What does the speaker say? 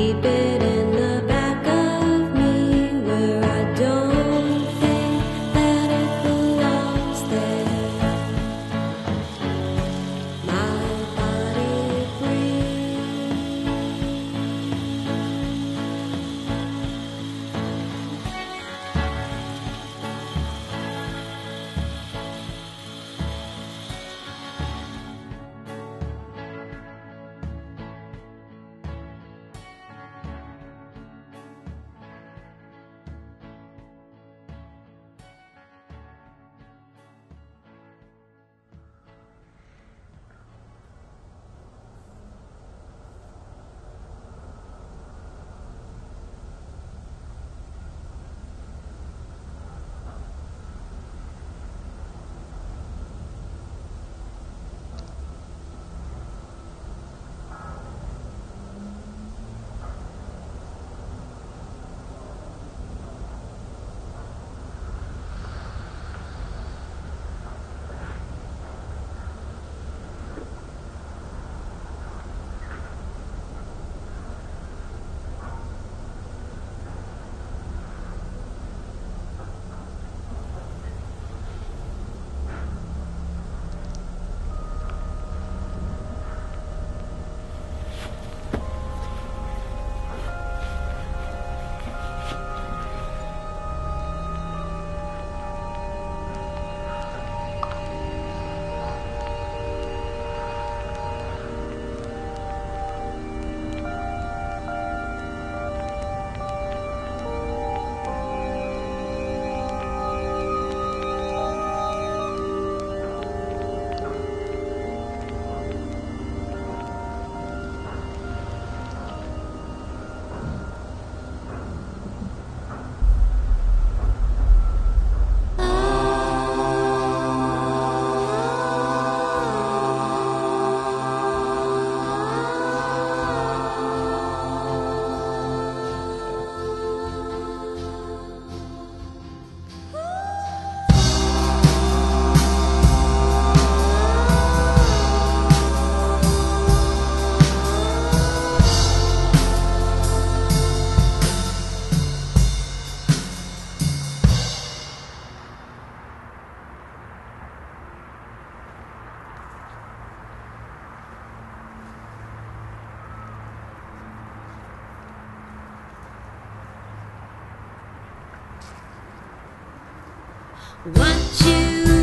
keep it What you